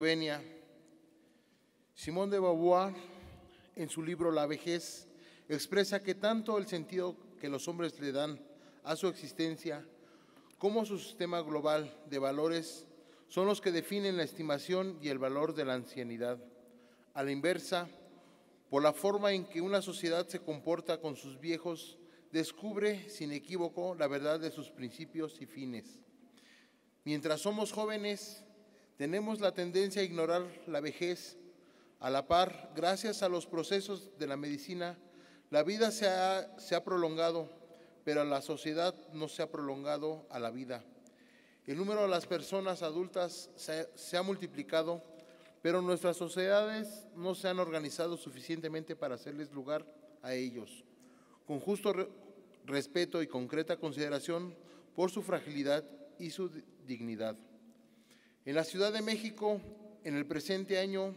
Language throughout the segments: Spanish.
Venia. Simón de Beauvoir, en su libro La vejez, expresa que tanto el sentido que los hombres le dan a su existencia como su sistema global de valores son los que definen la estimación y el valor de la ancianidad. A la inversa, por la forma en que una sociedad se comporta con sus viejos, descubre sin equívoco la verdad de sus principios y fines. Mientras somos jóvenes, tenemos la tendencia a ignorar la vejez. A la par, gracias a los procesos de la medicina, la vida se ha, prolongado, pero la sociedad no se ha prolongado a la vida. El número de las personas adultas se, ha multiplicado, pero nuestras sociedades no se han organizado suficientemente para hacerles lugar a ellos. Con justo re- respeto y concreta consideración por su fragilidad y su di- dignidad. En la Ciudad de México, en el presente año,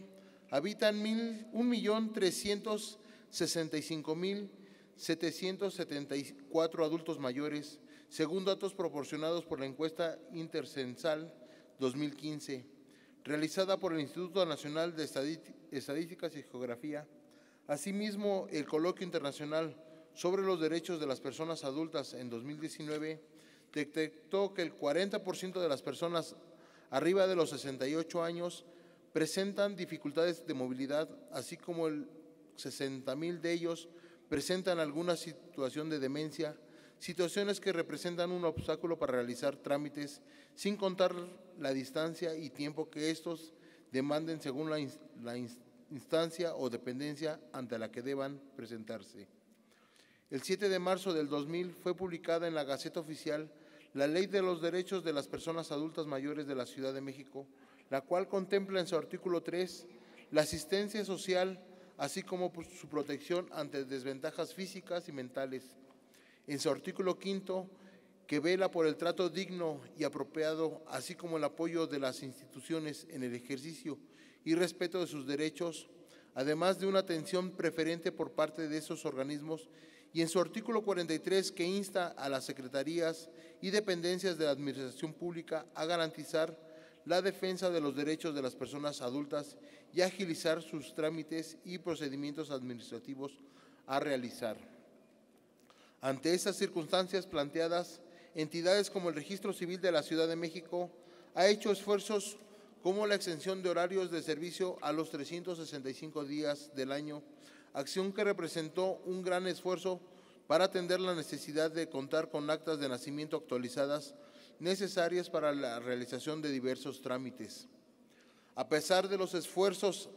habitan mil- 1.365.774 adultos mayores, según datos proporcionados por la encuesta intercensal 2015, realizada por el Instituto Nacional de Estadí- Estadísticas y Geografía. Asimismo, el Coloquio Internacional sobre los Derechos de las Personas Adultas en 2019 detectó que el 40% de las personas arriba de los 68 años presentan dificultades de movilidad, así como el 60 mil de ellos presentan alguna situación de demencia, situaciones que representan un obstáculo para realizar trámites, sin contar la distancia y tiempo que estos demanden según la, ins- la ins- instancia o dependencia ante la que deban presentarse. El 7 de marzo del 2000 fue publicada en la Gaceta Oficial la Ley de los Derechos de las Personas Adultas Mayores de la Ciudad de México, la cual contempla en su artículo 3 la asistencia social, así como su protección ante desventajas físicas y mentales. En su artículo 5 que vela por el trato digno y apropiado, así como el apoyo de las instituciones en el ejercicio y respeto de sus derechos, además de una atención preferente por parte de esos organismos, y en su artículo 43 que insta a las secretarías y dependencias de la Administración Pública a garantizar la defensa de los derechos de las personas adultas y agilizar sus trámites y procedimientos administrativos a realizar. Ante estas circunstancias planteadas, entidades como el Registro Civil de la Ciudad de México ha hecho esfuerzos como la extensión de horarios de servicio a los 365 días del año, acción que representó un gran esfuerzo para atender la necesidad de contar con actas de nacimiento actualizadas necesarias para la realización de diversos trámites. A pesar de los esfuerzos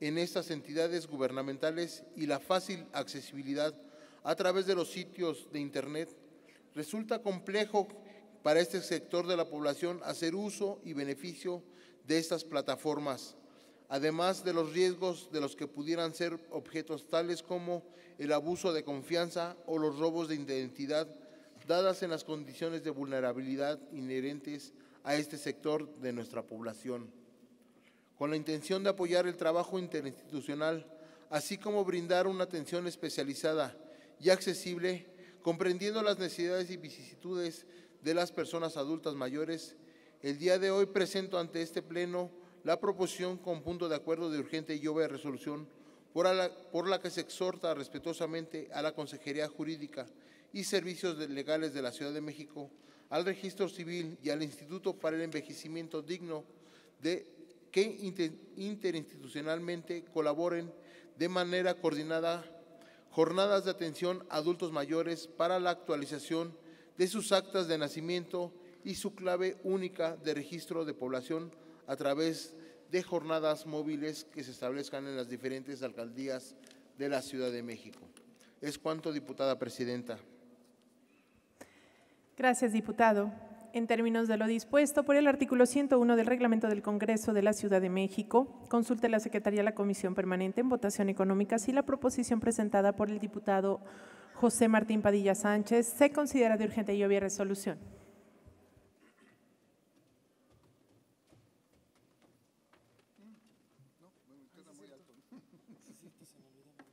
en estas entidades gubernamentales y la fácil accesibilidad a través de los sitios de Internet, resulta complejo para este sector de la población hacer uso y beneficio de estas plataformas, además de los riesgos de los que pudieran ser objetos tales como el abuso de confianza o los robos de identidad, dadas en las condiciones de vulnerabilidad inherentes a este sector de nuestra población con la intención de apoyar el trabajo interinstitucional, así como brindar una atención especializada y accesible, comprendiendo las necesidades y vicisitudes de las personas adultas mayores. El día de hoy presento ante este Pleno la proposición con punto de acuerdo de urgente y obvia resolución por, la, por la que se exhorta respetuosamente a la Consejería Jurídica y Servicios de- Legales de la Ciudad de México, al Registro Civil y al Instituto para el Envejecimiento Digno de que inter- interinstitucionalmente colaboren de manera coordinada jornadas de atención a adultos mayores para la actualización de sus actas de nacimiento y su clave única de registro de población a través de jornadas móviles que se establezcan en las diferentes alcaldías de la Ciudad de México. Es cuanto, diputada presidenta. Gracias, diputado. En términos de lo dispuesto por el artículo 101 del Reglamento del Congreso de la Ciudad de México, consulte la Secretaría de la Comisión Permanente en Votación Económica si la proposición presentada por el diputado José Martín Padilla Sánchez se considera de urgente y obvia resolución. hiciste? Se me olvidó.